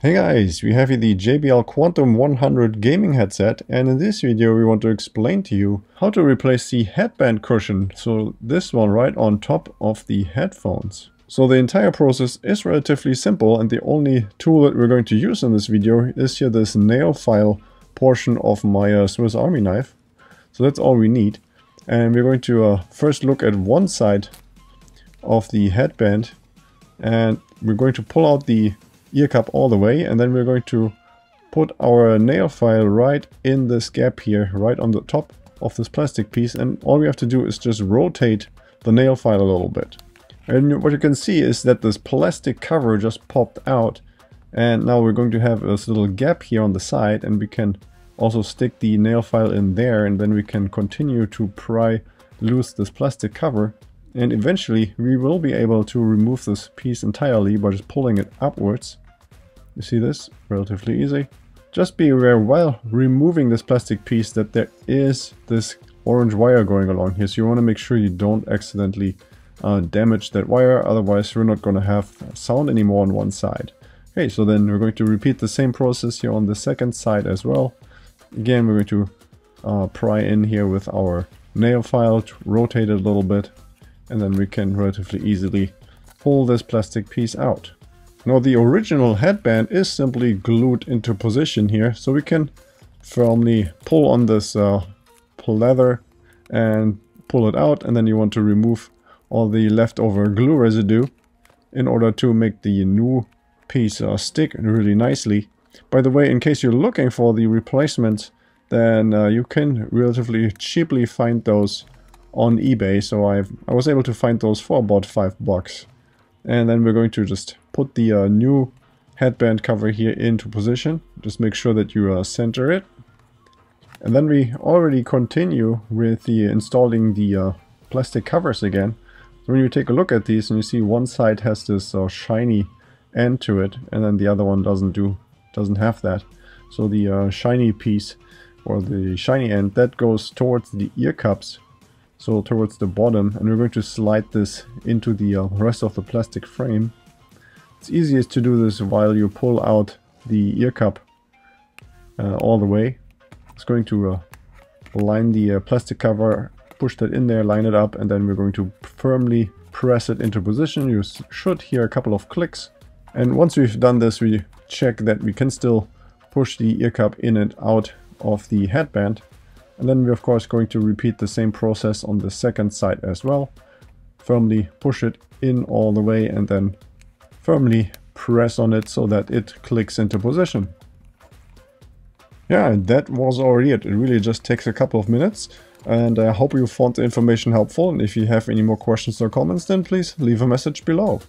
Hey guys, we have here the JBL Quantum 100 gaming headset and in this video we want to explain to you how to replace the headband cushion, so this one right on top of the headphones. So the entire process is relatively simple and the only tool that we're going to use in this video is here this nail file portion of my uh, Swiss Army knife. So that's all we need. And we're going to uh, first look at one side of the headband and we're going to pull out the ear cup all the way and then we're going to put our nail file right in this gap here, right on the top of this plastic piece and all we have to do is just rotate the nail file a little bit. And what you can see is that this plastic cover just popped out and now we're going to have this little gap here on the side and we can also stick the nail file in there and then we can continue to pry loose this plastic cover and eventually we will be able to remove this piece entirely by just pulling it upwards. You see this? Relatively easy. Just be aware while removing this plastic piece that there is this orange wire going along here. So you want to make sure you don't accidentally uh, damage that wire. Otherwise we're not going to have sound anymore on one side. Okay, so then we're going to repeat the same process here on the second side as well. Again, we're going to uh, pry in here with our nail file, to rotate it a little bit, and then we can relatively easily pull this plastic piece out. Now the original headband is simply glued into position here, so we can firmly pull on this uh, leather and pull it out and then you want to remove all the leftover glue residue in order to make the new piece uh, stick really nicely. By the way, in case you're looking for the replacements, then uh, you can relatively cheaply find those on eBay. So i I was able to find those for about 5 bucks. And then we're going to just put the uh, new headband cover here into position. Just make sure that you uh, center it. And then we already continue with the installing the uh, plastic covers again. So when you take a look at these and you see one side has this uh, shiny end to it and then the other one doesn't do doesn't have that. So the uh, shiny piece or the shiny end that goes towards the ear cups so towards the bottom and we're going to slide this into the uh, rest of the plastic frame. It's easiest to do this while you pull out the ear cup uh, all the way. It's going to uh, line the uh, plastic cover, push that in there, line it up and then we're going to firmly press it into position. You should hear a couple of clicks and once we've done this we check that we can still push the ear cup in and out of the headband and then we're of course going to repeat the same process on the second side as well. Firmly push it in all the way and then firmly press on it so that it clicks into position. Yeah, that was already it. It really just takes a couple of minutes. And I hope you found the information helpful. And if you have any more questions or comments, then please leave a message below.